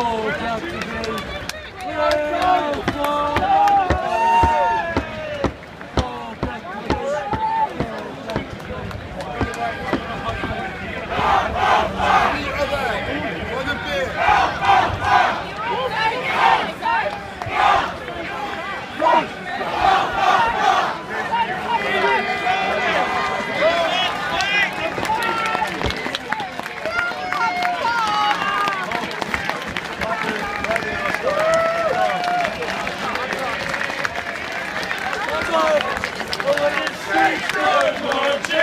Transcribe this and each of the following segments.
goal, Dr. Lee. Three goals. Marching!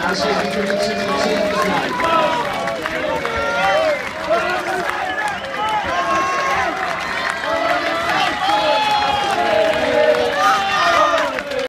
As he's introducing the team tonight.